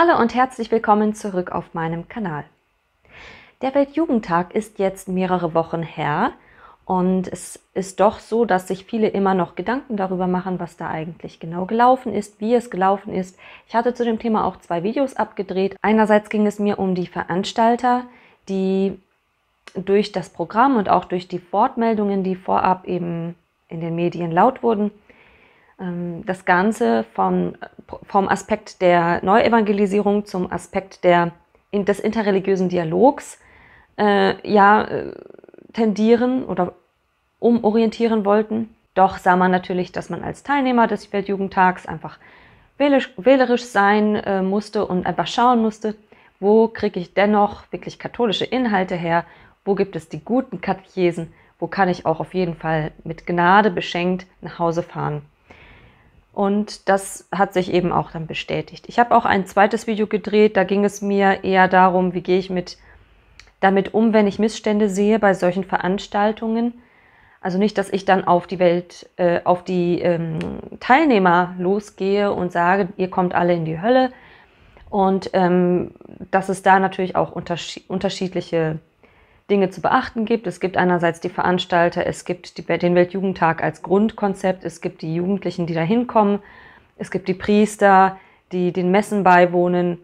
Hallo und herzlich willkommen zurück auf meinem Kanal. Der Weltjugendtag ist jetzt mehrere Wochen her und es ist doch so, dass sich viele immer noch Gedanken darüber machen, was da eigentlich genau gelaufen ist, wie es gelaufen ist. Ich hatte zu dem Thema auch zwei Videos abgedreht. Einerseits ging es mir um die Veranstalter, die durch das Programm und auch durch die Wortmeldungen, die vorab eben in den Medien laut wurden, das Ganze vom, vom Aspekt der Neuevangelisierung zum Aspekt der, des interreligiösen Dialogs äh, ja, äh, tendieren oder umorientieren wollten. Doch sah man natürlich, dass man als Teilnehmer des Weltjugendtags einfach wählerisch, wählerisch sein äh, musste und einfach schauen musste, wo kriege ich dennoch wirklich katholische Inhalte her, wo gibt es die guten Katechesen, wo kann ich auch auf jeden Fall mit Gnade beschenkt nach Hause fahren. Und das hat sich eben auch dann bestätigt. Ich habe auch ein zweites Video gedreht, da ging es mir eher darum, wie gehe ich mit, damit um, wenn ich Missstände sehe bei solchen Veranstaltungen. Also nicht, dass ich dann auf die Welt, äh, auf die ähm, Teilnehmer losgehe und sage, ihr kommt alle in die Hölle. Und ähm, dass es da natürlich auch unterschied unterschiedliche Dinge zu beachten gibt. Es gibt einerseits die Veranstalter, es gibt die, den Weltjugendtag als Grundkonzept, es gibt die Jugendlichen, die da hinkommen, es gibt die Priester, die den Messen beiwohnen,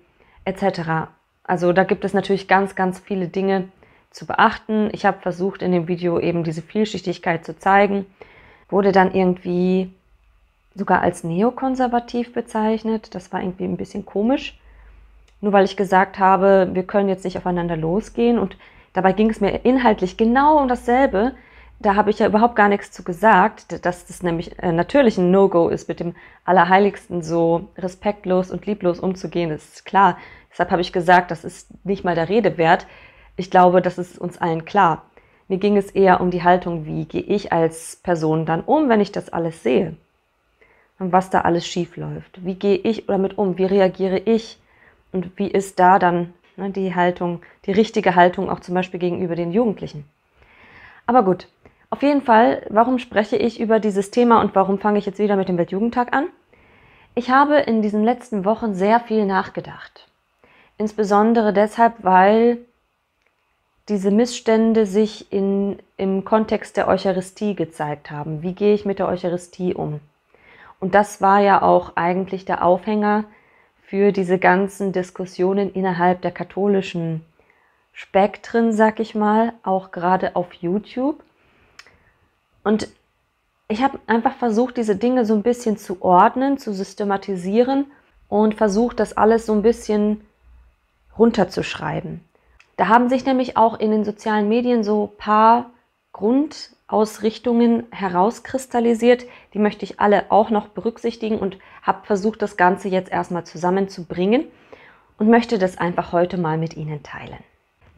etc. Also da gibt es natürlich ganz, ganz viele Dinge zu beachten. Ich habe versucht, in dem Video eben diese Vielschichtigkeit zu zeigen, wurde dann irgendwie sogar als neokonservativ bezeichnet. Das war irgendwie ein bisschen komisch. Nur weil ich gesagt habe, wir können jetzt nicht aufeinander losgehen und Dabei ging es mir inhaltlich genau um dasselbe. Da habe ich ja überhaupt gar nichts zu gesagt, dass das nämlich äh, natürlich ein No-Go ist, mit dem Allerheiligsten so respektlos und lieblos umzugehen, das ist klar. Deshalb habe ich gesagt, das ist nicht mal der Rede wert. Ich glaube, das ist uns allen klar. Mir ging es eher um die Haltung, wie gehe ich als Person dann um, wenn ich das alles sehe und was da alles schief läuft. Wie gehe ich damit um? Wie reagiere ich? Und wie ist da dann die Haltung, die richtige Haltung auch zum Beispiel gegenüber den Jugendlichen. Aber gut, auf jeden Fall, warum spreche ich über dieses Thema und warum fange ich jetzt wieder mit dem Weltjugendtag an? Ich habe in diesen letzten Wochen sehr viel nachgedacht. Insbesondere deshalb, weil diese Missstände sich in, im Kontext der Eucharistie gezeigt haben. Wie gehe ich mit der Eucharistie um? Und das war ja auch eigentlich der Aufhänger für diese ganzen Diskussionen innerhalb der katholischen Spektren, sag ich mal, auch gerade auf YouTube. Und ich habe einfach versucht, diese Dinge so ein bisschen zu ordnen, zu systematisieren und versucht, das alles so ein bisschen runterzuschreiben. Da haben sich nämlich auch in den sozialen Medien so ein paar Grund, Ausrichtungen herauskristallisiert. Die möchte ich alle auch noch berücksichtigen und habe versucht, das Ganze jetzt erstmal zusammenzubringen und möchte das einfach heute mal mit Ihnen teilen.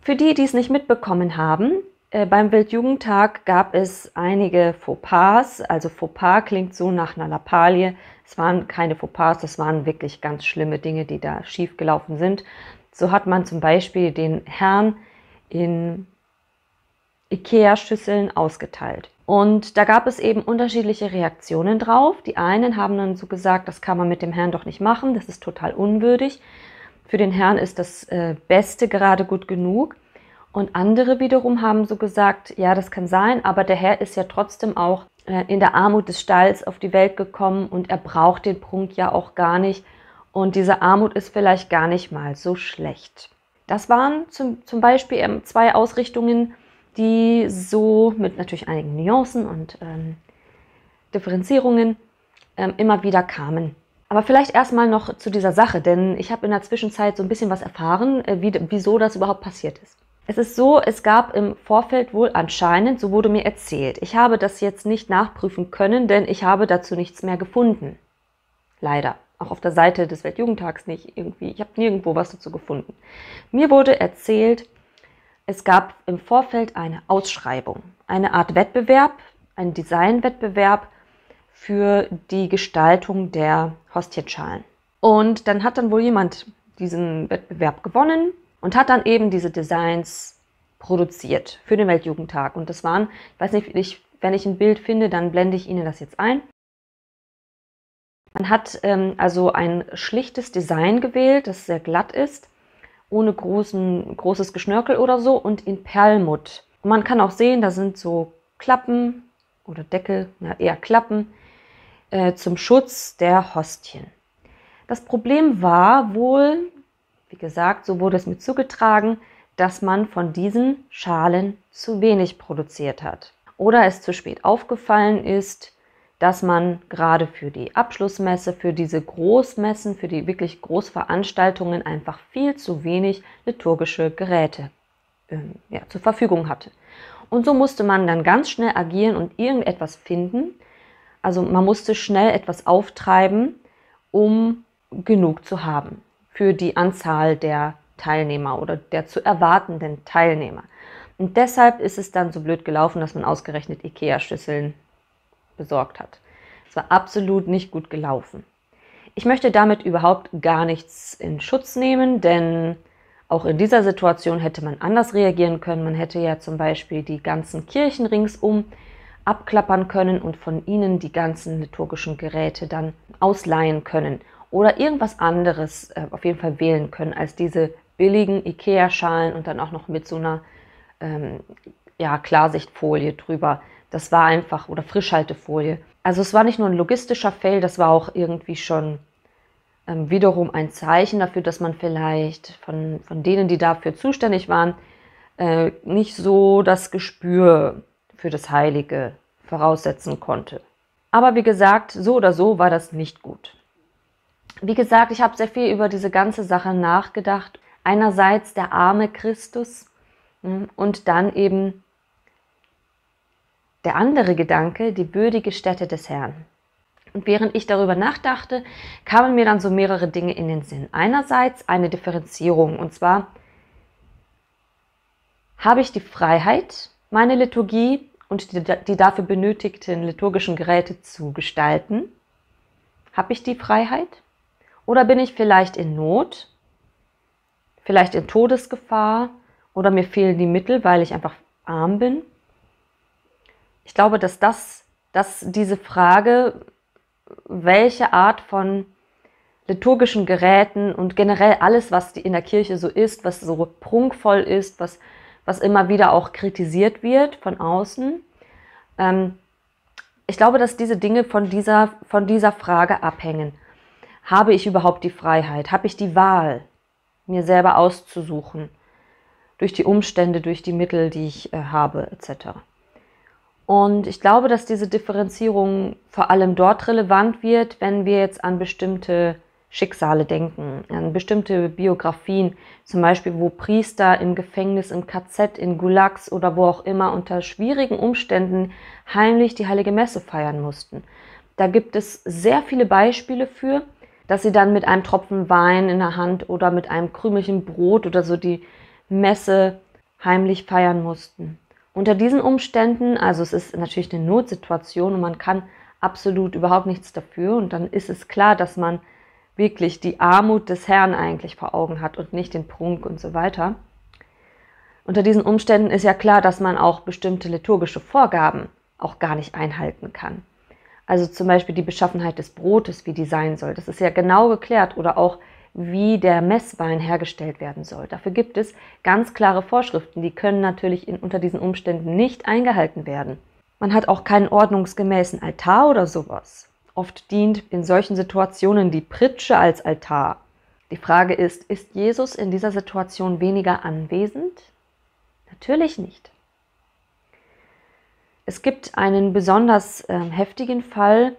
Für die, die es nicht mitbekommen haben, äh, beim Weltjugendtag gab es einige Fauxpas. Also Fauxpas klingt so nach einer Lappalie. Es waren keine Fauxpas, das waren wirklich ganz schlimme Dinge, die da schiefgelaufen sind. So hat man zum Beispiel den Herrn in IKEA-Schüsseln ausgeteilt. Und da gab es eben unterschiedliche Reaktionen drauf. Die einen haben dann so gesagt, das kann man mit dem Herrn doch nicht machen, das ist total unwürdig. Für den Herrn ist das äh, Beste gerade gut genug. Und andere wiederum haben so gesagt, ja, das kann sein, aber der Herr ist ja trotzdem auch äh, in der Armut des Stalls auf die Welt gekommen und er braucht den Prunk ja auch gar nicht. Und diese Armut ist vielleicht gar nicht mal so schlecht. Das waren zum, zum Beispiel ähm, zwei Ausrichtungen, die so mit natürlich einigen Nuancen und ähm, Differenzierungen ähm, immer wieder kamen. Aber vielleicht erstmal noch zu dieser Sache, denn ich habe in der Zwischenzeit so ein bisschen was erfahren, äh, wie, wieso das überhaupt passiert ist. Es ist so, es gab im Vorfeld wohl anscheinend, so wurde mir erzählt. Ich habe das jetzt nicht nachprüfen können, denn ich habe dazu nichts mehr gefunden. Leider. Auch auf der Seite des Weltjugendtags nicht irgendwie. Ich habe nirgendwo was dazu gefunden. Mir wurde erzählt, es gab im Vorfeld eine Ausschreibung, eine Art Wettbewerb, ein Designwettbewerb für die Gestaltung der Hostienschalen. Und dann hat dann wohl jemand diesen Wettbewerb gewonnen und hat dann eben diese Designs produziert für den Weltjugendtag. Und das waren, ich weiß nicht, ich, wenn ich ein Bild finde, dann blende ich Ihnen das jetzt ein. Man hat ähm, also ein schlichtes Design gewählt, das sehr glatt ist, ohne großen, großes Geschnörkel oder so und in Perlmutt. Man kann auch sehen, da sind so Klappen oder Deckel, ja, eher Klappen, äh, zum Schutz der Hostien. Das Problem war wohl, wie gesagt, so wurde es mir zugetragen, dass man von diesen Schalen zu wenig produziert hat oder es zu spät aufgefallen ist, dass man gerade für die Abschlussmesse, für diese Großmessen, für die wirklich Großveranstaltungen einfach viel zu wenig liturgische Geräte äh, ja, zur Verfügung hatte. Und so musste man dann ganz schnell agieren und irgendetwas finden. Also man musste schnell etwas auftreiben, um genug zu haben für die Anzahl der Teilnehmer oder der zu erwartenden Teilnehmer. Und deshalb ist es dann so blöd gelaufen, dass man ausgerechnet IKEA-Schlüsseln besorgt hat. Es war absolut nicht gut gelaufen. Ich möchte damit überhaupt gar nichts in Schutz nehmen, denn auch in dieser Situation hätte man anders reagieren können. Man hätte ja zum Beispiel die ganzen Kirchen ringsum abklappern können und von ihnen die ganzen liturgischen Geräte dann ausleihen können oder irgendwas anderes äh, auf jeden Fall wählen können als diese billigen Ikea-Schalen und dann auch noch mit so einer ähm, ja, Klarsichtfolie drüber. Das war einfach, oder Frischhaltefolie. Also es war nicht nur ein logistischer Fail, das war auch irgendwie schon ähm, wiederum ein Zeichen dafür, dass man vielleicht von, von denen, die dafür zuständig waren, äh, nicht so das Gespür für das Heilige voraussetzen konnte. Aber wie gesagt, so oder so war das nicht gut. Wie gesagt, ich habe sehr viel über diese ganze Sache nachgedacht. Einerseits der arme Christus hm, und dann eben der andere Gedanke, die würdige Stätte des Herrn. Und während ich darüber nachdachte, kamen mir dann so mehrere Dinge in den Sinn. Einerseits eine Differenzierung, und zwar habe ich die Freiheit, meine Liturgie und die, die dafür benötigten liturgischen Geräte zu gestalten? Habe ich die Freiheit? Oder bin ich vielleicht in Not, vielleicht in Todesgefahr oder mir fehlen die Mittel, weil ich einfach arm bin? Ich glaube, dass das, dass diese Frage, welche Art von liturgischen Geräten und generell alles, was in der Kirche so ist, was so prunkvoll ist, was, was immer wieder auch kritisiert wird von außen, ähm, ich glaube, dass diese Dinge von dieser, von dieser Frage abhängen. Habe ich überhaupt die Freiheit? Habe ich die Wahl, mir selber auszusuchen? Durch die Umstände, durch die Mittel, die ich äh, habe, etc. Und ich glaube, dass diese Differenzierung vor allem dort relevant wird, wenn wir jetzt an bestimmte Schicksale denken, an bestimmte Biografien, zum Beispiel wo Priester im Gefängnis, im KZ, in Gulags oder wo auch immer unter schwierigen Umständen heimlich die heilige Messe feiern mussten. Da gibt es sehr viele Beispiele für dass sie dann mit einem Tropfen Wein in der Hand oder mit einem Krümelchen Brot oder so die Messe heimlich feiern mussten. Unter diesen Umständen, also es ist natürlich eine Notsituation und man kann absolut überhaupt nichts dafür und dann ist es klar, dass man wirklich die Armut des Herrn eigentlich vor Augen hat und nicht den Prunk und so weiter. Unter diesen Umständen ist ja klar, dass man auch bestimmte liturgische Vorgaben auch gar nicht einhalten kann. Also zum Beispiel die Beschaffenheit des Brotes, wie die sein soll. Das ist ja genau geklärt. Oder auch, wie der Messwein hergestellt werden soll. Dafür gibt es ganz klare Vorschriften. Die können natürlich in, unter diesen Umständen nicht eingehalten werden. Man hat auch keinen ordnungsgemäßen Altar oder sowas. Oft dient in solchen Situationen die Pritsche als Altar. Die Frage ist, ist Jesus in dieser Situation weniger anwesend? Natürlich nicht. Es gibt einen besonders äh, heftigen Fall,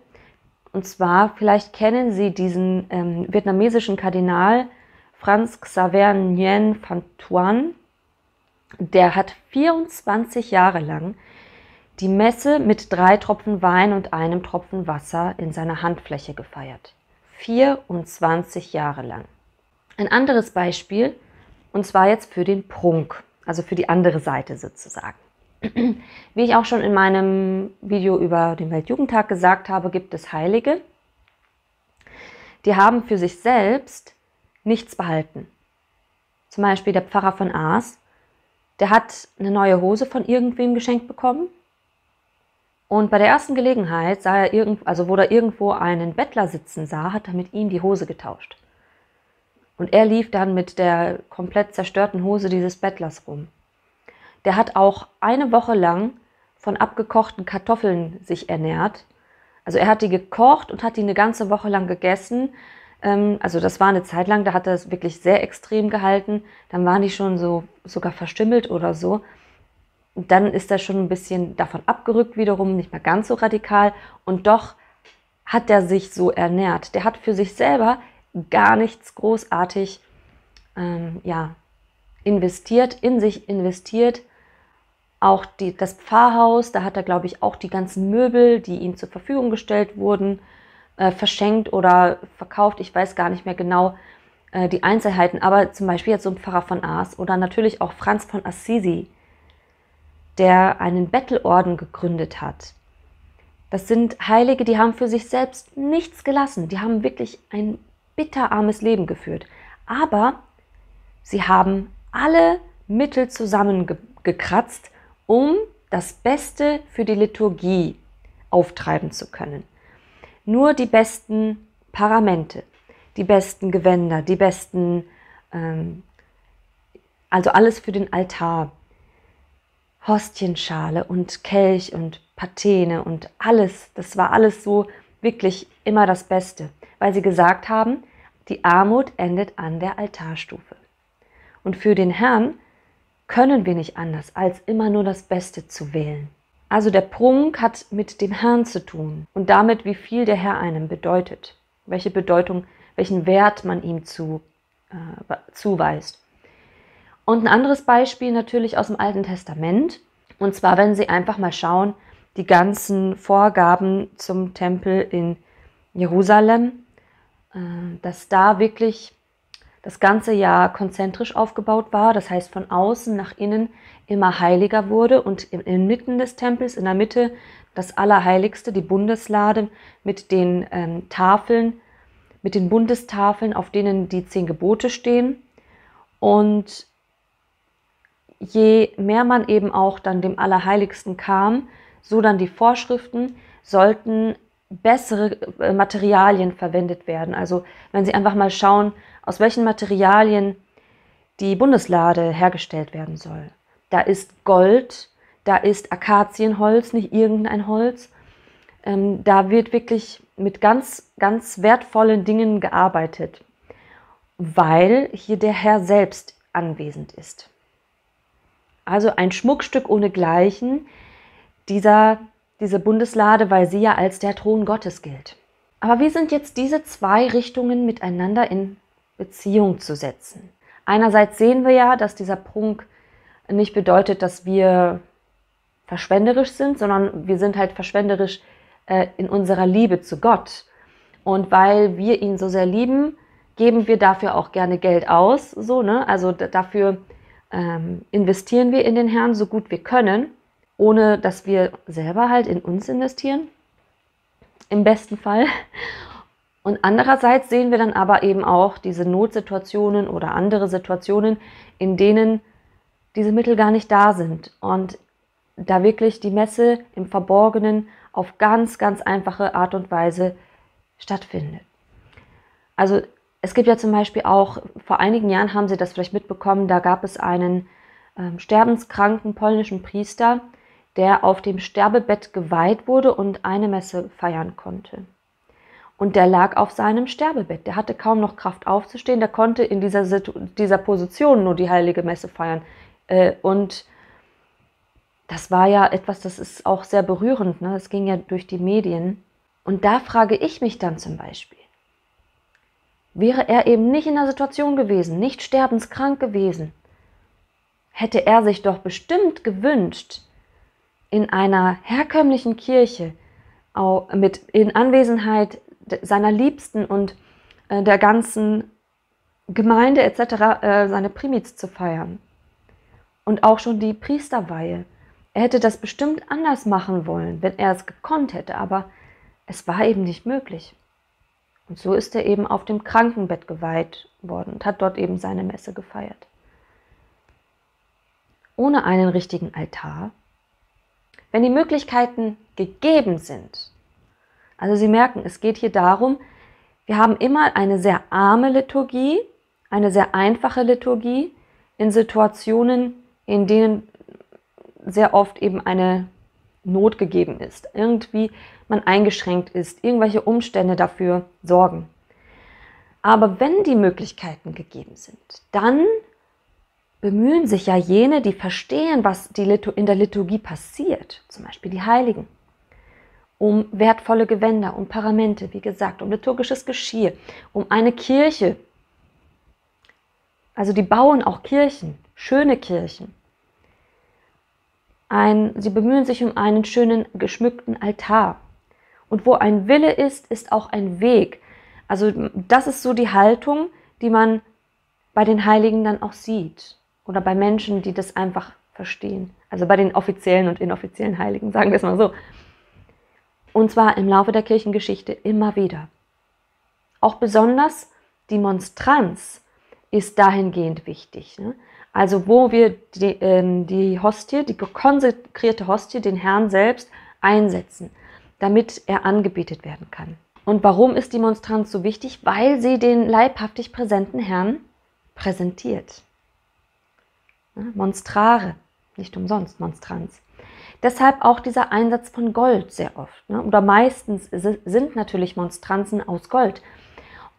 und zwar, vielleicht kennen Sie diesen ähm, vietnamesischen Kardinal Franz Xaver Nguyen Van Thuan. Der hat 24 Jahre lang die Messe mit drei Tropfen Wein und einem Tropfen Wasser in seiner Handfläche gefeiert. 24 Jahre lang. Ein anderes Beispiel, und zwar jetzt für den Prunk, also für die andere Seite sozusagen. Wie ich auch schon in meinem Video über den Weltjugendtag gesagt habe, gibt es Heilige, die haben für sich selbst nichts behalten. Zum Beispiel der Pfarrer von Aas, der hat eine neue Hose von irgendwem geschenkt bekommen. Und bei der ersten Gelegenheit sah er irgend, also wo er irgendwo einen Bettler sitzen sah, hat er mit ihm die Hose getauscht. Und er lief dann mit der komplett zerstörten Hose dieses Bettlers rum. Der hat auch eine Woche lang von abgekochten Kartoffeln sich ernährt. Also er hat die gekocht und hat die eine ganze Woche lang gegessen. Ähm, also das war eine Zeit lang, da hat er es wirklich sehr extrem gehalten. Dann waren die schon so sogar verstümmelt oder so dann ist er schon ein bisschen davon abgerückt wiederum, nicht mehr ganz so radikal. Und doch hat er sich so ernährt. Der hat für sich selber gar nichts großartig ähm, ja, investiert, in sich investiert. Auch die, das Pfarrhaus, da hat er, glaube ich, auch die ganzen Möbel, die ihm zur Verfügung gestellt wurden, äh, verschenkt oder verkauft. Ich weiß gar nicht mehr genau äh, die Einzelheiten. Aber zum Beispiel jetzt so ein Pfarrer von Aas oder natürlich auch Franz von Assisi der einen Bettelorden gegründet hat. Das sind Heilige, die haben für sich selbst nichts gelassen. Die haben wirklich ein bitterarmes Leben geführt. Aber sie haben alle Mittel zusammengekratzt, um das Beste für die Liturgie auftreiben zu können. Nur die besten Paramente, die besten Gewänder, die besten, ähm, also alles für den Altar, Hostienschale und Kelch und Patene und alles, das war alles so wirklich immer das Beste, weil sie gesagt haben, die Armut endet an der Altarstufe. Und für den Herrn können wir nicht anders, als immer nur das Beste zu wählen. Also der Prunk hat mit dem Herrn zu tun und damit, wie viel der Herr einem bedeutet, welche Bedeutung, welchen Wert man ihm zu, äh, zuweist. Und ein anderes Beispiel natürlich aus dem Alten Testament. Und zwar, wenn Sie einfach mal schauen, die ganzen Vorgaben zum Tempel in Jerusalem, äh, dass da wirklich das ganze Jahr konzentrisch aufgebaut war, das heißt von außen nach innen immer heiliger wurde und inmitten des Tempels, in der Mitte das Allerheiligste, die Bundeslade mit den ähm, Tafeln, mit den Bundestafeln, auf denen die zehn Gebote stehen. Und je mehr man eben auch dann dem Allerheiligsten kam, so dann die Vorschriften, sollten bessere äh, Materialien verwendet werden. Also wenn Sie einfach mal schauen, aus welchen Materialien die Bundeslade hergestellt werden soll. Da ist Gold, da ist Akazienholz, nicht irgendein Holz. Ähm, da wird wirklich mit ganz, ganz wertvollen Dingen gearbeitet, weil hier der Herr selbst anwesend ist. Also ein Schmuckstück ohnegleichen dieser, diese Bundeslade, weil sie ja als der Thron Gottes gilt. Aber wie sind jetzt diese zwei Richtungen miteinander in Beziehung zu setzen? Einerseits sehen wir ja, dass dieser Prunk nicht bedeutet, dass wir verschwenderisch sind, sondern wir sind halt verschwenderisch äh, in unserer Liebe zu Gott. Und weil wir ihn so sehr lieben, geben wir dafür auch gerne Geld aus. So, ne? Also dafür ähm, investieren wir in den Herrn so gut wir können, ohne dass wir selber halt in uns investieren. Im besten Fall. Und andererseits sehen wir dann aber eben auch diese Notsituationen oder andere Situationen, in denen diese Mittel gar nicht da sind und da wirklich die Messe im Verborgenen auf ganz, ganz einfache Art und Weise stattfindet. Also es gibt ja zum Beispiel auch, vor einigen Jahren haben Sie das vielleicht mitbekommen, da gab es einen ähm, sterbenskranken polnischen Priester, der auf dem Sterbebett geweiht wurde und eine Messe feiern konnte. Und der lag auf seinem Sterbebett. Der hatte kaum noch Kraft aufzustehen. Der konnte in dieser, dieser Position nur die heilige Messe feiern. Äh, und das war ja etwas, das ist auch sehr berührend. Ne? Das ging ja durch die Medien. Und da frage ich mich dann zum Beispiel, Wäre er eben nicht in der Situation gewesen, nicht sterbenskrank gewesen, hätte er sich doch bestimmt gewünscht, in einer herkömmlichen Kirche mit in Anwesenheit seiner Liebsten und äh, der ganzen Gemeinde etc. Äh, seine Primiz zu feiern. Und auch schon die Priesterweihe. Er hätte das bestimmt anders machen wollen, wenn er es gekonnt hätte, aber es war eben nicht möglich. Und so ist er eben auf dem Krankenbett geweiht worden und hat dort eben seine Messe gefeiert. Ohne einen richtigen Altar, Wenn die Möglichkeiten gegeben sind, also Sie merken, es geht hier darum, wir haben immer eine sehr arme Liturgie, eine sehr einfache Liturgie in Situationen, in denen sehr oft eben eine Not gegeben ist, irgendwie man eingeschränkt ist, irgendwelche Umstände dafür sorgen. Aber wenn die Möglichkeiten gegeben sind, dann bemühen sich ja jene, die verstehen, was in der Liturgie passiert, zum Beispiel die Heiligen, um wertvolle Gewänder, um Paramente, wie gesagt, um liturgisches Geschirr, um eine Kirche. Also die bauen auch Kirchen, schöne Kirchen. Ein, sie bemühen sich um einen schönen geschmückten Altar. Und wo ein Wille ist, ist auch ein Weg. Also das ist so die Haltung, die man bei den Heiligen dann auch sieht. Oder bei Menschen, die das einfach verstehen. Also bei den offiziellen und inoffiziellen Heiligen, sagen wir es mal so. Und zwar im Laufe der Kirchengeschichte immer wieder. Auch besonders die Monstranz ist dahingehend wichtig. Ne? Also wo wir die, äh, die Hostie, die konsekrierte Hostie, den Herrn selbst einsetzen, damit er angebetet werden kann. Und warum ist die Monstranz so wichtig? Weil sie den leibhaftig präsenten Herrn präsentiert. Ne? Monstrare, nicht umsonst Monstranz. Deshalb auch dieser Einsatz von Gold sehr oft. Ne? Oder meistens sind natürlich Monstranzen aus Gold.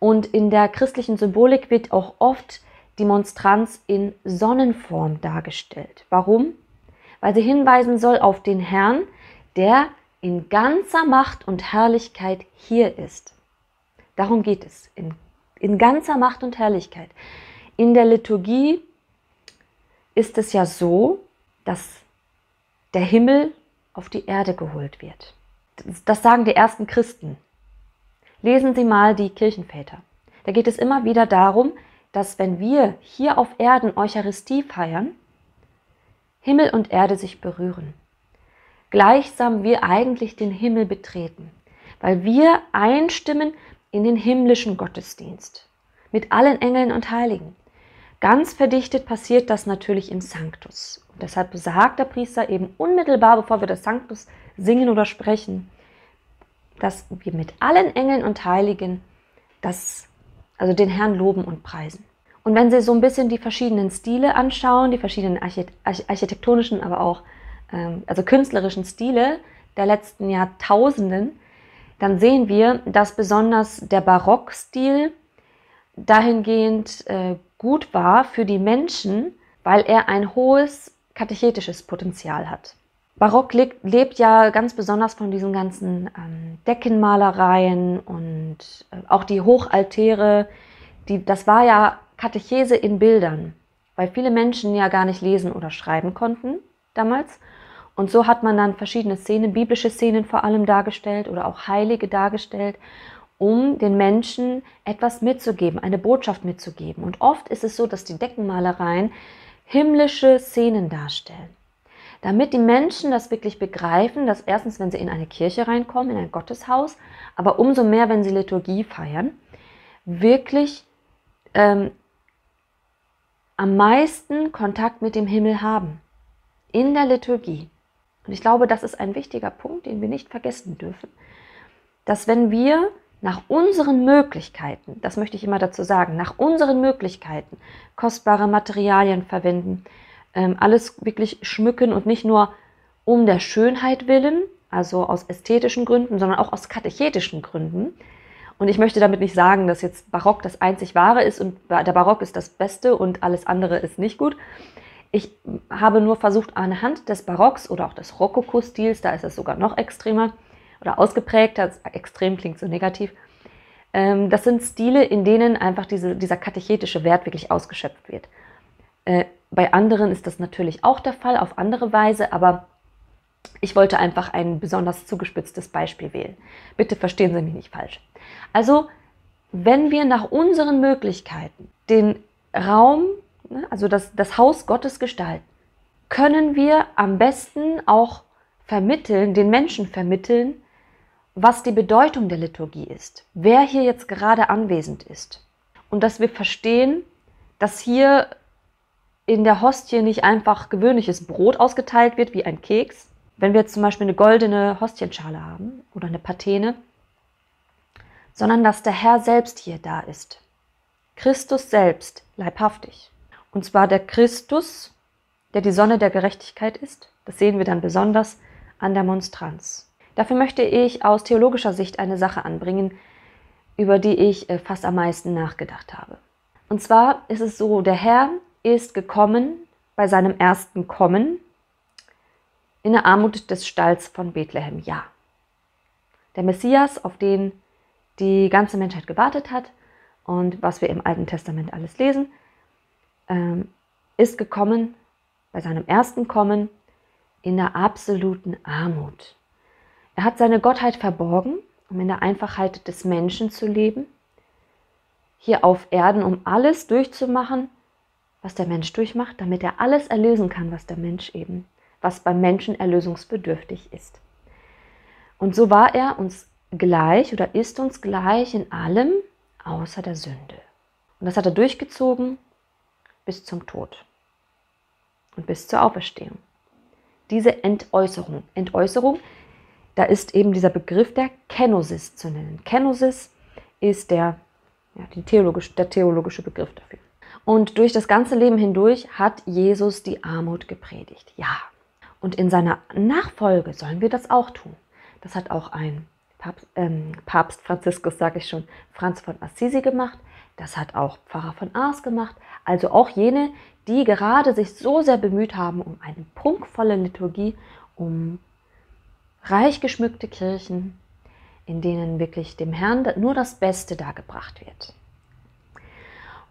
Und in der christlichen Symbolik wird auch oft die Monstranz in Sonnenform dargestellt. Warum? Weil sie hinweisen soll auf den Herrn, der in ganzer Macht und Herrlichkeit hier ist. Darum geht es. In, in ganzer Macht und Herrlichkeit. In der Liturgie ist es ja so, dass der Himmel auf die Erde geholt wird. Das sagen die ersten Christen. Lesen Sie mal die Kirchenväter. Da geht es immer wieder darum, dass wenn wir hier auf Erden Eucharistie feiern, Himmel und Erde sich berühren. Gleichsam wir eigentlich den Himmel betreten, weil wir einstimmen in den himmlischen Gottesdienst mit allen Engeln und Heiligen. Ganz verdichtet passiert das natürlich im Sanctus. Deshalb sagt der Priester eben unmittelbar, bevor wir das Sanctus singen oder sprechen, dass wir mit allen Engeln und Heiligen das, also den Herrn loben und preisen. Und wenn Sie so ein bisschen die verschiedenen Stile anschauen, die verschiedenen architektonischen, aber auch ähm, also künstlerischen Stile der letzten Jahrtausenden, dann sehen wir, dass besonders der Barockstil dahingehend äh, gut war für die Menschen, weil er ein hohes katechetisches Potenzial hat. Barock lebt, lebt ja ganz besonders von diesen ganzen ähm, Deckenmalereien und äh, auch die Hochaltäre. Die, das war ja Katechese in Bildern, weil viele Menschen ja gar nicht lesen oder schreiben konnten damals. Und so hat man dann verschiedene Szenen, biblische Szenen vor allem dargestellt oder auch Heilige dargestellt um den Menschen etwas mitzugeben, eine Botschaft mitzugeben. Und oft ist es so, dass die Deckenmalereien himmlische Szenen darstellen. Damit die Menschen das wirklich begreifen, dass erstens, wenn sie in eine Kirche reinkommen, in ein Gotteshaus, aber umso mehr, wenn sie Liturgie feiern, wirklich ähm, am meisten Kontakt mit dem Himmel haben. In der Liturgie. Und ich glaube, das ist ein wichtiger Punkt, den wir nicht vergessen dürfen. Dass wenn wir nach unseren Möglichkeiten, das möchte ich immer dazu sagen, nach unseren Möglichkeiten kostbare Materialien verwenden, ähm, alles wirklich schmücken und nicht nur um der Schönheit willen, also aus ästhetischen Gründen, sondern auch aus katechetischen Gründen. Und ich möchte damit nicht sagen, dass jetzt Barock das einzig wahre ist und der Barock ist das Beste und alles andere ist nicht gut. Ich habe nur versucht, anhand des Barocks oder auch des Rokoko-Stils, da ist es sogar noch extremer, oder ausgeprägter, extrem klingt so negativ. Ähm, das sind Stile, in denen einfach diese, dieser katechetische Wert wirklich ausgeschöpft wird. Äh, bei anderen ist das natürlich auch der Fall, auf andere Weise, aber ich wollte einfach ein besonders zugespitztes Beispiel wählen. Bitte verstehen Sie mich nicht falsch. Also, wenn wir nach unseren Möglichkeiten den Raum, ne, also das, das Haus Gottes gestalten, können wir am besten auch vermitteln, den Menschen vermitteln, was die Bedeutung der Liturgie ist, wer hier jetzt gerade anwesend ist und dass wir verstehen, dass hier in der Hostie nicht einfach gewöhnliches Brot ausgeteilt wird wie ein Keks, wenn wir zum Beispiel eine goldene Hostienschale haben oder eine Patene, sondern dass der Herr selbst hier da ist. Christus selbst, leibhaftig. Und zwar der Christus, der die Sonne der Gerechtigkeit ist. Das sehen wir dann besonders an der Monstranz. Dafür möchte ich aus theologischer Sicht eine Sache anbringen, über die ich äh, fast am meisten nachgedacht habe. Und zwar ist es so, der Herr ist gekommen bei seinem ersten Kommen in der Armut des Stalls von Bethlehem. Ja. Der Messias, auf den die ganze Menschheit gewartet hat und was wir im Alten Testament alles lesen, ähm, ist gekommen bei seinem ersten Kommen in der absoluten Armut. Er hat seine Gottheit verborgen, um in der Einfachheit des Menschen zu leben, hier auf Erden, um alles durchzumachen, was der Mensch durchmacht, damit er alles erlösen kann, was der Mensch eben, was beim Menschen erlösungsbedürftig ist. Und so war er uns gleich oder ist uns gleich in allem außer der Sünde. Und das hat er durchgezogen bis zum Tod und bis zur Auferstehung. Diese Entäußerung, Entäußerung, da ist eben dieser Begriff der Kenosis zu nennen. Kenosis ist der, ja, die theologisch, der theologische Begriff dafür. Und durch das ganze Leben hindurch hat Jesus die Armut gepredigt. Ja. Und in seiner Nachfolge sollen wir das auch tun. Das hat auch ein Papst, ähm, Papst Franziskus, sage ich schon, Franz von Assisi gemacht. Das hat auch Pfarrer von Ars gemacht. Also auch jene, die gerade sich so sehr bemüht haben um eine prunkvolle Liturgie, um reich geschmückte Kirchen, in denen wirklich dem Herrn nur das Beste dargebracht wird.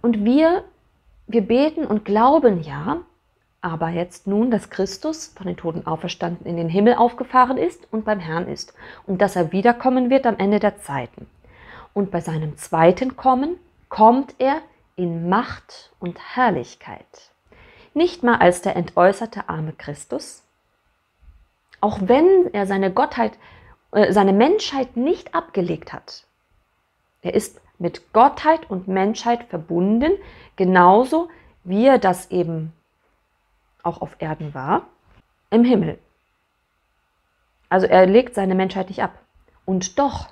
Und wir, wir beten und glauben ja, aber jetzt nun, dass Christus von den Toten auferstanden in den Himmel aufgefahren ist und beim Herrn ist und dass er wiederkommen wird am Ende der Zeiten. Und bei seinem zweiten Kommen kommt er in Macht und Herrlichkeit. Nicht mal als der entäußerte arme Christus, auch wenn er seine Gottheit, äh, seine Menschheit nicht abgelegt hat. Er ist mit Gottheit und Menschheit verbunden, genauso wie er das eben auch auf Erden war, im Himmel. Also er legt seine Menschheit nicht ab. Und doch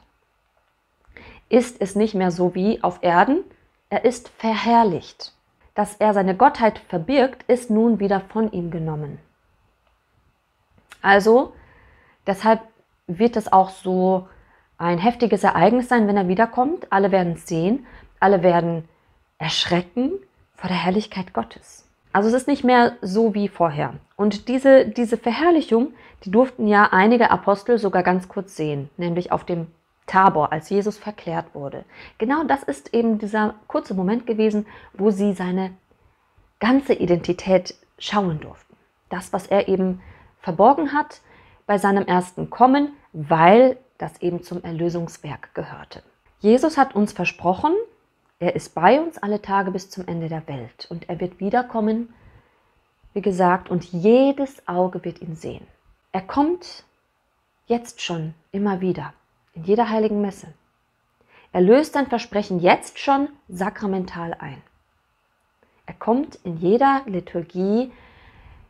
ist es nicht mehr so wie auf Erden, er ist verherrlicht. Dass er seine Gottheit verbirgt, ist nun wieder von ihm genommen. Also, deshalb wird es auch so ein heftiges Ereignis sein, wenn er wiederkommt. Alle werden es sehen, alle werden erschrecken vor der Herrlichkeit Gottes. Also es ist nicht mehr so wie vorher. Und diese, diese Verherrlichung, die durften ja einige Apostel sogar ganz kurz sehen, nämlich auf dem Tabor, als Jesus verklärt wurde. Genau das ist eben dieser kurze Moment gewesen, wo sie seine ganze Identität schauen durften. Das, was er eben verborgen hat bei seinem ersten Kommen, weil das eben zum Erlösungswerk gehörte. Jesus hat uns versprochen, er ist bei uns alle Tage bis zum Ende der Welt und er wird wiederkommen, wie gesagt, und jedes Auge wird ihn sehen. Er kommt jetzt schon immer wieder, in jeder heiligen Messe. Er löst sein Versprechen jetzt schon sakramental ein. Er kommt in jeder Liturgie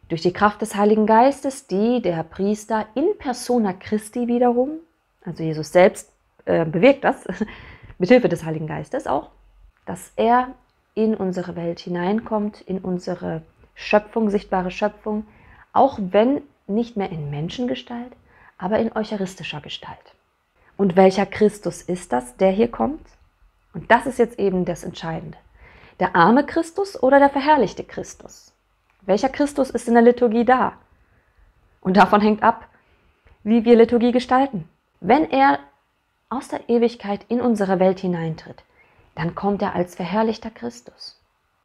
durch die Kraft des Heiligen Geistes, die der Priester in persona Christi wiederum, also Jesus selbst äh, bewirkt das, mit Hilfe des Heiligen Geistes auch, dass er in unsere Welt hineinkommt, in unsere Schöpfung, sichtbare Schöpfung, auch wenn nicht mehr in Menschengestalt, aber in eucharistischer Gestalt. Und welcher Christus ist das, der hier kommt? Und das ist jetzt eben das Entscheidende. Der arme Christus oder der verherrlichte Christus? Welcher Christus ist in der Liturgie da? Und davon hängt ab, wie wir Liturgie gestalten. Wenn er aus der Ewigkeit in unsere Welt hineintritt, dann kommt er als verherrlichter Christus.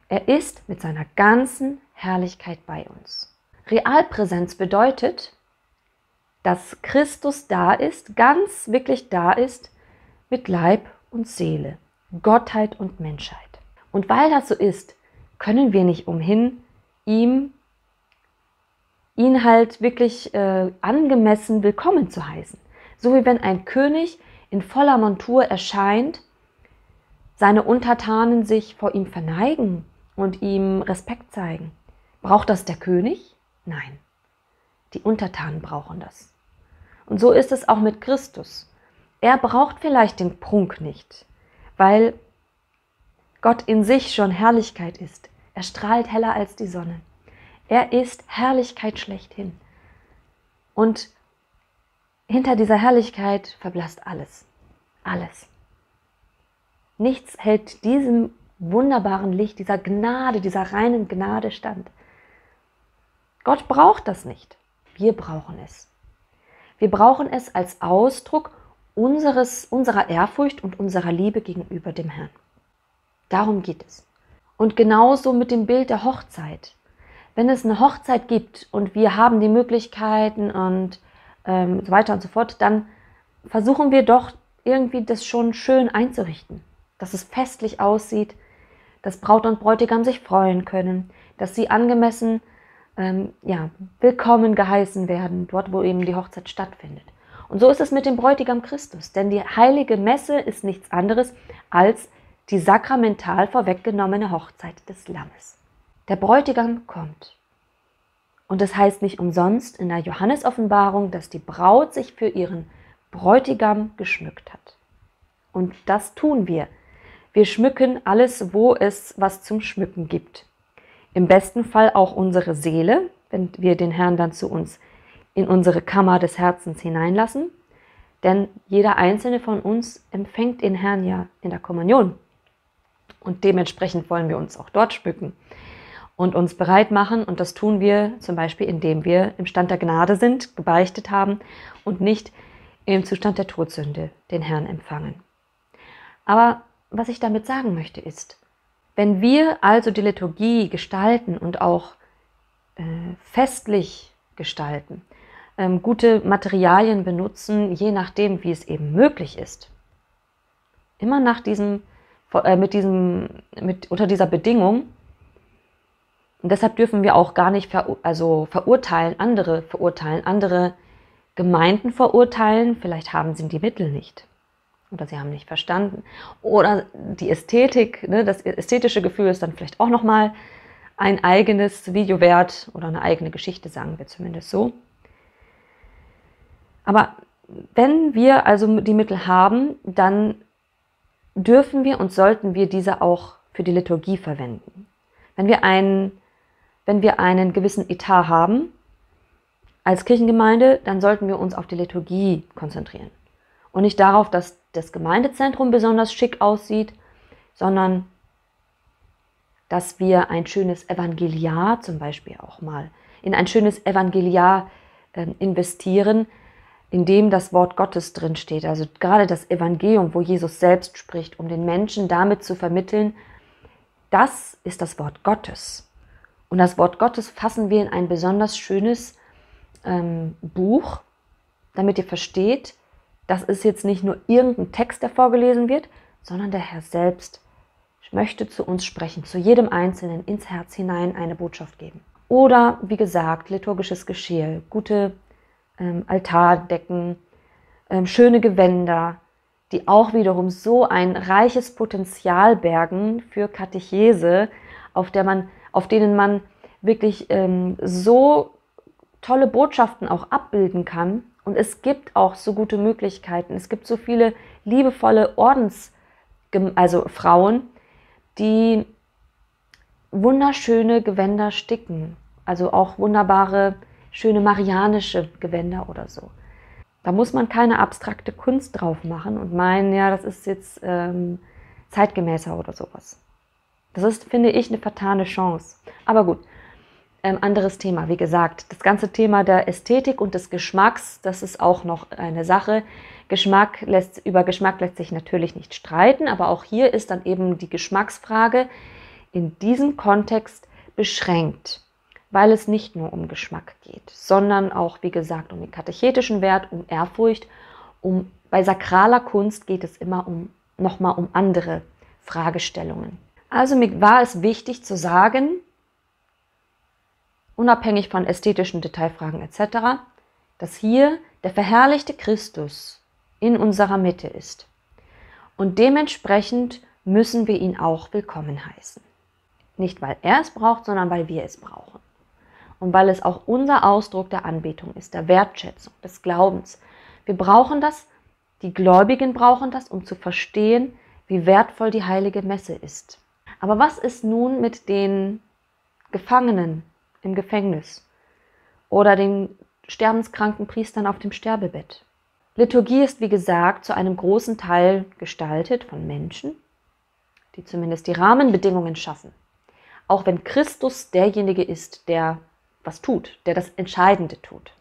Er ist mit seiner ganzen Herrlichkeit bei uns. Realpräsenz bedeutet, dass Christus da ist, ganz wirklich da ist, mit Leib und Seele, Gottheit und Menschheit. Und weil das so ist, können wir nicht umhin, ihm ihn halt wirklich äh, angemessen willkommen zu heißen. So wie wenn ein König in voller Montur erscheint seine Untertanen sich vor ihm verneigen und ihm Respekt zeigen. Braucht das der König? Nein. Die Untertanen brauchen das. Und so ist es auch mit Christus. Er braucht vielleicht den Prunk nicht, weil Gott in sich schon Herrlichkeit ist. Er strahlt heller als die Sonne. Er ist Herrlichkeit schlechthin. Und hinter dieser Herrlichkeit verblasst alles. Alles. Nichts hält diesem wunderbaren Licht, dieser Gnade, dieser reinen Gnade stand. Gott braucht das nicht. Wir brauchen es. Wir brauchen es als Ausdruck unseres, unserer Ehrfurcht und unserer Liebe gegenüber dem Herrn. Darum geht es. Und genauso mit dem Bild der Hochzeit. Wenn es eine Hochzeit gibt und wir haben die Möglichkeiten und ähm, so weiter und so fort, dann versuchen wir doch irgendwie das schon schön einzurichten, dass es festlich aussieht, dass Braut und Bräutigam sich freuen können, dass sie angemessen ähm, ja, willkommen geheißen werden, dort wo eben die Hochzeit stattfindet. Und so ist es mit dem Bräutigam Christus, denn die heilige Messe ist nichts anderes als die sakramental vorweggenommene Hochzeit des Lammes. Der Bräutigam kommt. Und das heißt nicht umsonst in der Johannesoffenbarung, dass die Braut sich für ihren Bräutigam geschmückt hat. Und das tun wir. Wir schmücken alles, wo es was zum Schmücken gibt. Im besten Fall auch unsere Seele, wenn wir den Herrn dann zu uns in unsere Kammer des Herzens hineinlassen. Denn jeder einzelne von uns empfängt den Herrn ja in der Kommunion. Und dementsprechend wollen wir uns auch dort schmücken und uns bereit machen. Und das tun wir zum Beispiel, indem wir im Stand der Gnade sind, gebeichtet haben und nicht im Zustand der Todsünde den Herrn empfangen. Aber was ich damit sagen möchte ist, wenn wir also die Liturgie gestalten und auch äh, festlich gestalten, ähm, gute Materialien benutzen, je nachdem, wie es eben möglich ist, immer nach diesem, äh, mit diesem, mit, unter dieser Bedingung, und deshalb dürfen wir auch gar nicht ver, also verurteilen, andere verurteilen, andere Gemeinden verurteilen, vielleicht haben sie die Mittel nicht oder sie haben nicht verstanden. Oder die Ästhetik, ne, das ästhetische Gefühl ist dann vielleicht auch nochmal ein eigenes Video wert oder eine eigene Geschichte, sagen wir zumindest so. Aber wenn wir also die Mittel haben, dann dürfen wir und sollten wir diese auch für die Liturgie verwenden. Wenn wir einen, wenn wir einen gewissen Etat haben als Kirchengemeinde, dann sollten wir uns auf die Liturgie konzentrieren und nicht darauf, dass das Gemeindezentrum besonders schick aussieht, sondern dass wir ein schönes Evangeliar zum Beispiel auch mal in ein schönes Evangeliar äh, investieren, in dem das Wort Gottes drin steht. Also gerade das Evangelium, wo Jesus selbst spricht, um den Menschen damit zu vermitteln, das ist das Wort Gottes. Und das Wort Gottes fassen wir in ein besonders schönes ähm, Buch, damit ihr versteht, das ist jetzt nicht nur irgendein Text, der vorgelesen wird, sondern der Herr selbst möchte zu uns sprechen, zu jedem Einzelnen ins Herz hinein eine Botschaft geben. Oder wie gesagt, liturgisches Geschirr, gute ähm, Altardecken, ähm, schöne Gewänder, die auch wiederum so ein reiches Potenzial bergen für Katechese, auf, der man, auf denen man wirklich ähm, so tolle Botschaften auch abbilden kann, und es gibt auch so gute Möglichkeiten. Es gibt so viele liebevolle Ordens, also Frauen, die wunderschöne Gewänder sticken. Also auch wunderbare, schöne marianische Gewänder oder so. Da muss man keine abstrakte Kunst drauf machen und meinen, ja, das ist jetzt ähm, zeitgemäßer oder sowas. Das ist, finde ich, eine vertane Chance. Aber gut, ähm, anderes Thema, wie gesagt. Das ganze Thema der Ästhetik und des Geschmacks, das ist auch noch eine Sache. Geschmack lässt, über Geschmack lässt sich natürlich nicht streiten, aber auch hier ist dann eben die Geschmacksfrage in diesem Kontext beschränkt, weil es nicht nur um Geschmack geht, sondern auch, wie gesagt, um den katechetischen Wert, um Ehrfurcht, um bei sakraler Kunst geht es immer um nochmal um andere Fragestellungen. Also mir war es wichtig zu sagen, unabhängig von ästhetischen Detailfragen etc., dass hier der verherrlichte Christus in unserer Mitte ist. Und dementsprechend müssen wir ihn auch willkommen heißen. Nicht weil er es braucht, sondern weil wir es brauchen. Und weil es auch unser Ausdruck der Anbetung ist, der Wertschätzung, des Glaubens. Wir brauchen das, die Gläubigen brauchen das, um zu verstehen, wie wertvoll die heilige Messe ist. Aber was ist nun mit den Gefangenen im Gefängnis oder den sterbenskranken Priestern auf dem Sterbebett? Liturgie ist, wie gesagt, zu einem großen Teil gestaltet von Menschen, die zumindest die Rahmenbedingungen schaffen. Auch wenn Christus derjenige ist, der was tut, der das Entscheidende tut.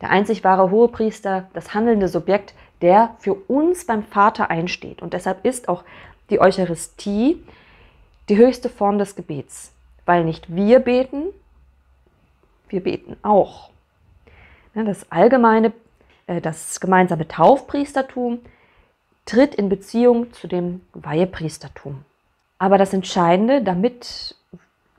Der einzig wahre Hohepriester, das handelnde Subjekt, der für uns beim Vater einsteht. Und deshalb ist auch die Eucharistie die höchste Form des Gebets, weil nicht wir beten, wir beten auch. Das allgemeine, äh, das gemeinsame Taufpriestertum tritt in Beziehung zu dem Weihepriestertum. Aber das Entscheidende, damit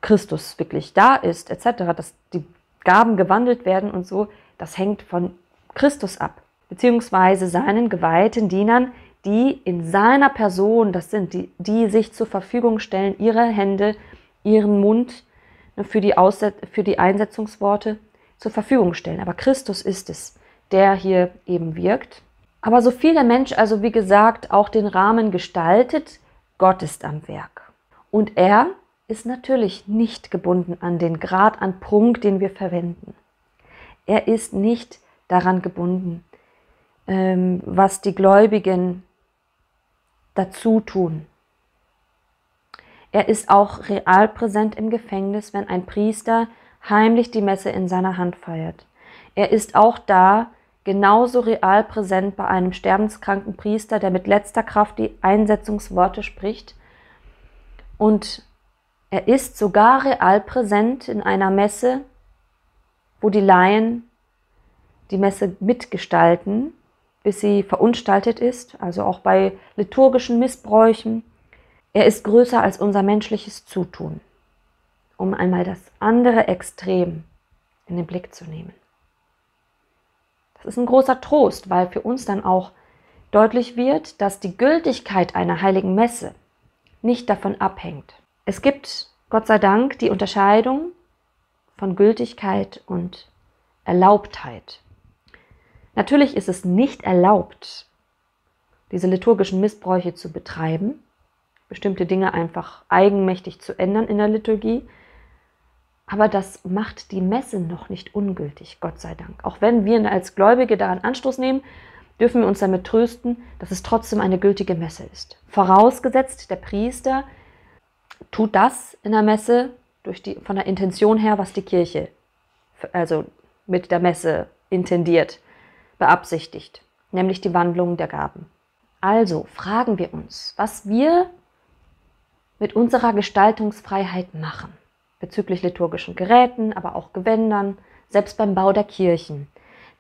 Christus wirklich da ist, etc., dass die Gaben gewandelt werden und so, das hängt von Christus ab, beziehungsweise seinen geweihten Dienern, die in seiner Person, das sind die, die sich zur Verfügung stellen, ihre Hände, ihren Mund ne, für die, für die Einsetzungsworte zur Verfügung stellen. Aber Christus ist es, der hier eben wirkt. Aber so viel der Mensch also, wie gesagt, auch den Rahmen gestaltet, Gott ist am Werk. Und er ist natürlich nicht gebunden an den Grad an Prunk, den wir verwenden. Er ist nicht daran gebunden, ähm, was die Gläubigen dazu tun. Er ist auch real präsent im Gefängnis, wenn ein Priester heimlich die Messe in seiner Hand feiert. Er ist auch da, genauso real präsent bei einem sterbenskranken Priester, der mit letzter Kraft die Einsetzungsworte spricht. Und er ist sogar real präsent in einer Messe, wo die Laien die Messe mitgestalten bis sie verunstaltet ist, also auch bei liturgischen Missbräuchen. Er ist größer als unser menschliches Zutun, um einmal das andere Extrem in den Blick zu nehmen. Das ist ein großer Trost, weil für uns dann auch deutlich wird, dass die Gültigkeit einer heiligen Messe nicht davon abhängt. Es gibt, Gott sei Dank, die Unterscheidung von Gültigkeit und Erlaubtheit. Natürlich ist es nicht erlaubt, diese liturgischen Missbräuche zu betreiben, bestimmte Dinge einfach eigenmächtig zu ändern in der Liturgie. Aber das macht die Messe noch nicht ungültig, Gott sei Dank. Auch wenn wir als Gläubige daran Anstoß nehmen, dürfen wir uns damit trösten, dass es trotzdem eine gültige Messe ist. Vorausgesetzt, der Priester tut das in der Messe durch die, von der Intention her, was die Kirche also mit der Messe intendiert beabsichtigt, nämlich die Wandlung der Gaben. Also fragen wir uns, was wir mit unserer Gestaltungsfreiheit machen, bezüglich liturgischen Geräten, aber auch Gewändern, selbst beim Bau der Kirchen.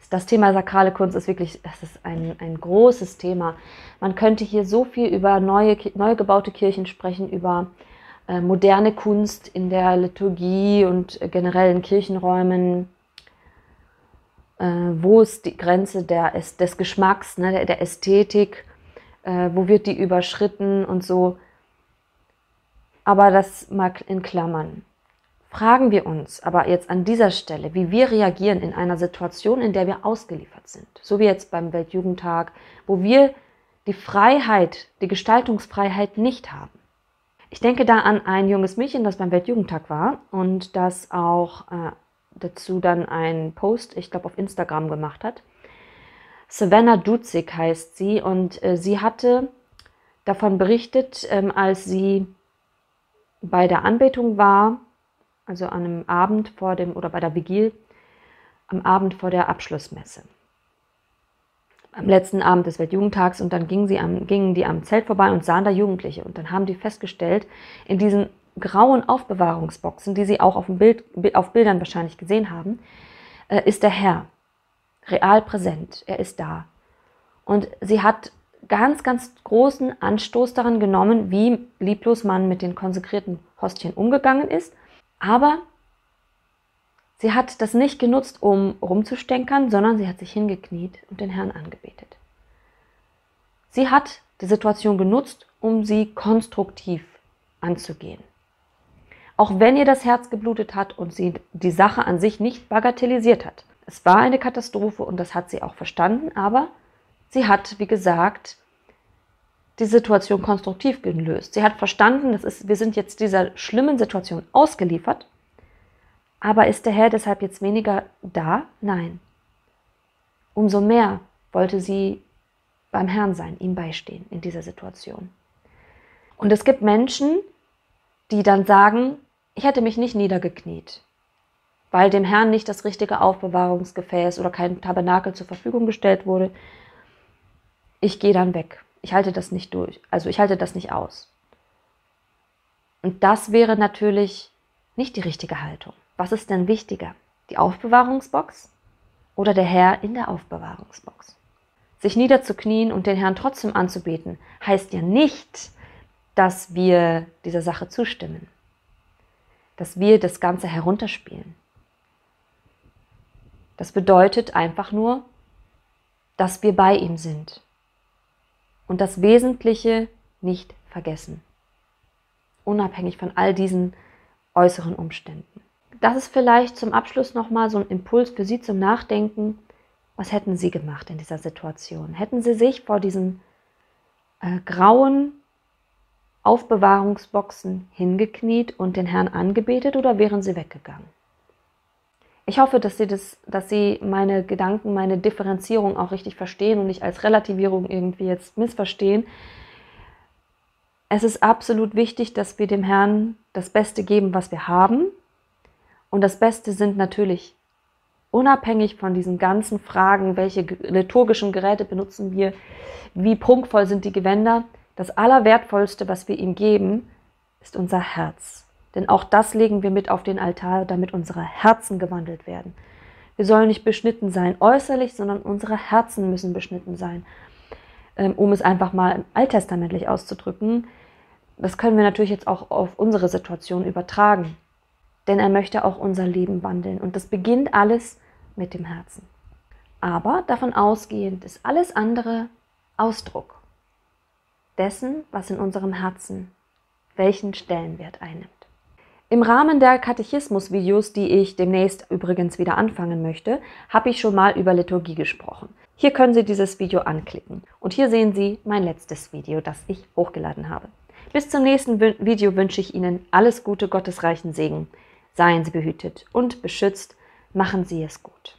Das Thema sakrale Kunst ist wirklich, das ist ein, ein großes Thema. Man könnte hier so viel über neue, neu gebaute Kirchen sprechen, über moderne Kunst in der Liturgie und äh, generell in Kirchenräumen, äh, wo ist die Grenze der, des Geschmacks, ne, der, Ästhetik, äh, wo wird die überschritten und so. Aber das mag in Klammern. Fragen wir uns aber jetzt an dieser Stelle, wie wir reagieren in einer Situation, in der wir ausgeliefert sind. So wie jetzt beim Weltjugendtag, wo wir die Freiheit, die Gestaltungsfreiheit nicht haben. Ich denke da an ein junges Mädchen, das beim Weltjugendtag war und das auch äh, dazu dann einen Post, ich glaube, auf Instagram gemacht hat. Savannah Dutzig heißt sie und äh, sie hatte davon berichtet, ähm, als sie bei der Anbetung war, also an einem Abend vor dem oder bei der Vigil, am Abend vor der Abschlussmesse. Am letzten Abend des Weltjugendtags und dann gingen, sie am, gingen die am Zelt vorbei und sahen da Jugendliche und dann haben die festgestellt, in diesen grauen Aufbewahrungsboxen, die Sie auch auf, dem Bild, auf Bildern wahrscheinlich gesehen haben, äh, ist der Herr real präsent. Er ist da. Und sie hat ganz, ganz großen Anstoß daran genommen, wie lieblos man mit den konsekrierten Hostien umgegangen ist. Aber sie hat das nicht genutzt, um rumzustänkern, sondern sie hat sich hingekniet und den Herrn angebetet. Sie hat die Situation genutzt, um sie konstruktiv anzugehen. Auch wenn ihr das Herz geblutet hat und sie die Sache an sich nicht bagatellisiert hat. Es war eine Katastrophe und das hat sie auch verstanden, aber sie hat, wie gesagt, die Situation konstruktiv gelöst. Sie hat verstanden, das ist, wir sind jetzt dieser schlimmen Situation ausgeliefert, aber ist der Herr deshalb jetzt weniger da? Nein. Umso mehr wollte sie beim Herrn sein, ihm beistehen in dieser Situation. Und es gibt Menschen, die dann sagen, ich hätte mich nicht niedergekniet, weil dem Herrn nicht das richtige Aufbewahrungsgefäß oder kein Tabernakel zur Verfügung gestellt wurde. Ich gehe dann weg. Ich halte das nicht durch. Also ich halte das nicht aus. Und das wäre natürlich nicht die richtige Haltung. Was ist denn wichtiger? Die Aufbewahrungsbox oder der Herr in der Aufbewahrungsbox? Sich niederzuknien und den Herrn trotzdem anzubeten, heißt ja nicht, dass wir dieser Sache zustimmen, dass wir das Ganze herunterspielen. Das bedeutet einfach nur, dass wir bei ihm sind und das Wesentliche nicht vergessen, unabhängig von all diesen äußeren Umständen. Das ist vielleicht zum Abschluss nochmal so ein Impuls für Sie zum Nachdenken. Was hätten Sie gemacht in dieser Situation? Hätten Sie sich vor diesen äh, grauen Aufbewahrungsboxen hingekniet und den Herrn angebetet oder wären Sie weggegangen? Ich hoffe, dass Sie, das, dass Sie meine Gedanken, meine Differenzierung auch richtig verstehen und nicht als Relativierung irgendwie jetzt missverstehen. Es ist absolut wichtig, dass wir dem Herrn das Beste geben, was wir haben. Und das Beste sind natürlich unabhängig von diesen ganzen Fragen, welche liturgischen Geräte benutzen wir, wie prunkvoll sind die Gewänder, das Allerwertvollste, was wir ihm geben, ist unser Herz. Denn auch das legen wir mit auf den Altar, damit unsere Herzen gewandelt werden. Wir sollen nicht beschnitten sein äußerlich, sondern unsere Herzen müssen beschnitten sein. Ähm, um es einfach mal alttestamentlich auszudrücken, das können wir natürlich jetzt auch auf unsere Situation übertragen. Denn er möchte auch unser Leben wandeln. Und das beginnt alles mit dem Herzen. Aber davon ausgehend ist alles andere Ausdruck dessen, was in unserem Herzen welchen Stellenwert einnimmt. Im Rahmen der Katechismus-Videos, die ich demnächst übrigens wieder anfangen möchte, habe ich schon mal über Liturgie gesprochen. Hier können Sie dieses Video anklicken. Und hier sehen Sie mein letztes Video, das ich hochgeladen habe. Bis zum nächsten Video wünsche ich Ihnen alles Gute, gottesreichen Segen. Seien Sie behütet und beschützt. Machen Sie es gut.